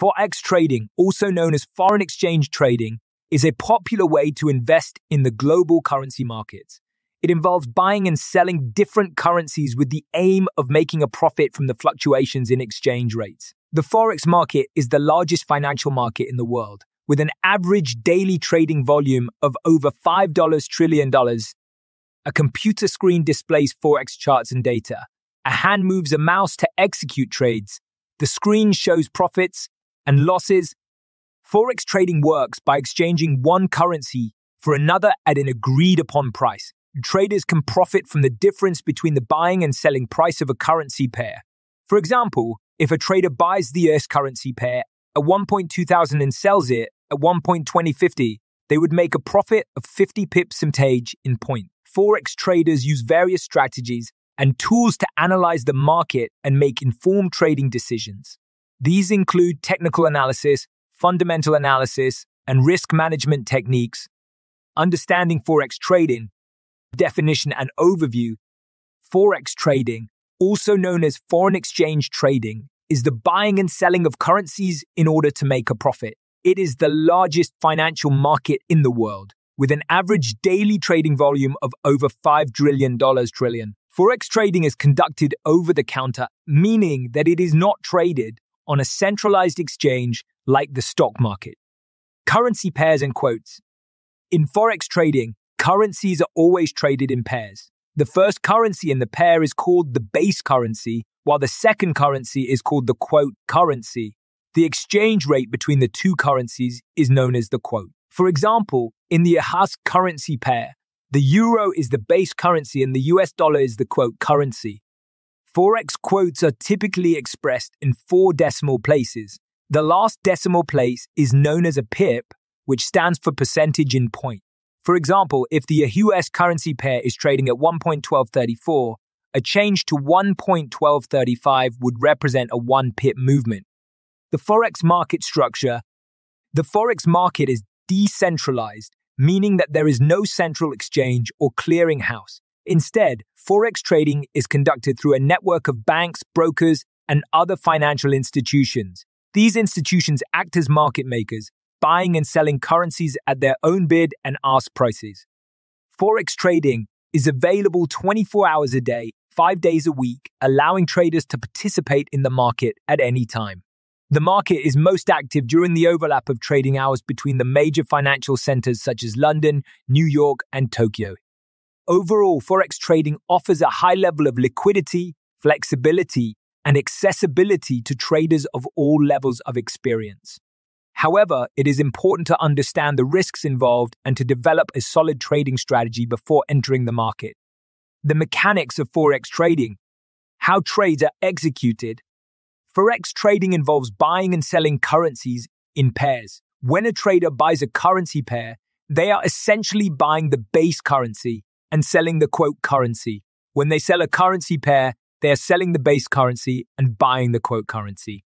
Forex trading, also known as foreign exchange trading, is a popular way to invest in the global currency markets. It involves buying and selling different currencies with the aim of making a profit from the fluctuations in exchange rates. The Forex market is the largest financial market in the world, with an average daily trading volume of over $5 trillion. A computer screen displays Forex charts and data. A hand moves a mouse to execute trades. The screen shows profits and losses. Forex trading works by exchanging one currency for another at an agreed upon price. Traders can profit from the difference between the buying and selling price of a currency pair. For example, if a trader buys the US currency pair at 1.2000 and sells it at 1.2050, they would make a profit of 50 pips percentage in point. Forex traders use various strategies and tools to analyze the market and make informed trading decisions. These include technical analysis, fundamental analysis, and risk management techniques. Understanding Forex trading, definition and overview. Forex trading, also known as foreign exchange trading, is the buying and selling of currencies in order to make a profit. It is the largest financial market in the world, with an average daily trading volume of over $5 trillion trillion. Forex trading is conducted over the counter, meaning that it is not traded on a centralized exchange like the stock market. Currency pairs and quotes. In Forex trading, currencies are always traded in pairs. The first currency in the pair is called the base currency, while the second currency is called the quote currency. The exchange rate between the two currencies is known as the quote. For example, in the IHS currency pair, the euro is the base currency and the US dollar is the quote currency. Forex quotes are typically expressed in four decimal places. The last decimal place is known as a pip, which stands for percentage in point. For example, if the US currency pair is trading at 1.1234, a change to 1.1235 would represent a 1 pip movement. The Forex market structure The Forex market is decentralized, meaning that there is no central exchange or clearinghouse. Instead, Forex trading is conducted through a network of banks, brokers, and other financial institutions. These institutions act as market makers, buying and selling currencies at their own bid and ask prices. Forex trading is available 24 hours a day, 5 days a week, allowing traders to participate in the market at any time. The market is most active during the overlap of trading hours between the major financial centers such as London, New York, and Tokyo. Overall, Forex trading offers a high level of liquidity, flexibility, and accessibility to traders of all levels of experience. However, it is important to understand the risks involved and to develop a solid trading strategy before entering the market. The mechanics of Forex trading, how trades are executed. Forex trading involves buying and selling currencies in pairs. When a trader buys a currency pair, they are essentially buying the base currency and selling the quote currency. When they sell a currency pair, they are selling the base currency and buying the quote currency.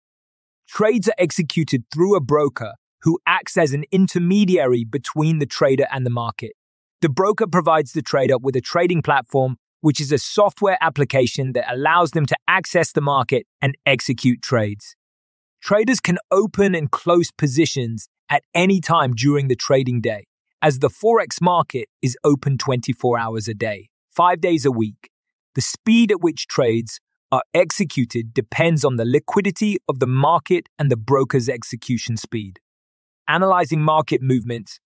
Trades are executed through a broker who acts as an intermediary between the trader and the market. The broker provides the trader with a trading platform, which is a software application that allows them to access the market and execute trades. Traders can open and close positions at any time during the trading day as the Forex market is open 24 hours a day, five days a week. The speed at which trades are executed depends on the liquidity of the market and the broker's execution speed. Analyzing market movements,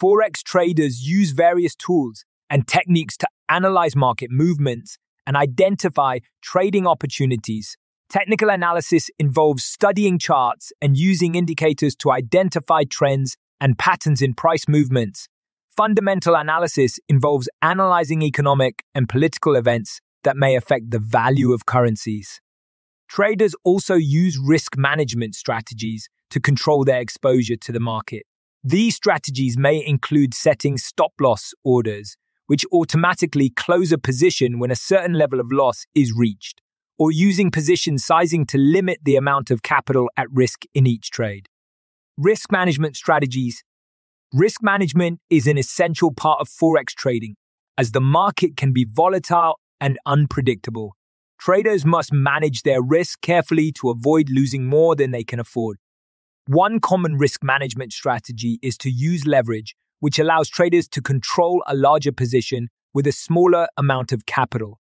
Forex traders use various tools and techniques to analyze market movements and identify trading opportunities. Technical analysis involves studying charts and using indicators to identify trends and patterns in price movements. Fundamental analysis involves analyzing economic and political events that may affect the value of currencies. Traders also use risk management strategies to control their exposure to the market. These strategies may include setting stop loss orders, which automatically close a position when a certain level of loss is reached, or using position sizing to limit the amount of capital at risk in each trade. Risk management strategies. Risk management is an essential part of Forex trading, as the market can be volatile and unpredictable. Traders must manage their risk carefully to avoid losing more than they can afford. One common risk management strategy is to use leverage, which allows traders to control a larger position with a smaller amount of capital.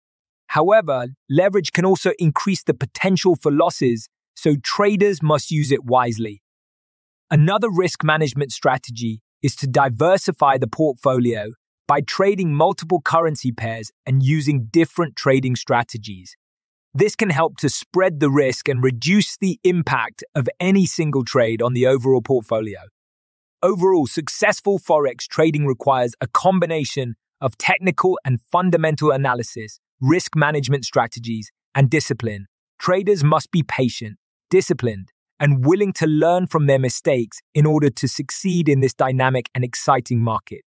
However, leverage can also increase the potential for losses, so traders must use it wisely. Another risk management strategy is to diversify the portfolio by trading multiple currency pairs and using different trading strategies. This can help to spread the risk and reduce the impact of any single trade on the overall portfolio. Overall, successful Forex trading requires a combination of technical and fundamental analysis, risk management strategies, and discipline. Traders must be patient, disciplined, and willing to learn from their mistakes in order to succeed in this dynamic and exciting market.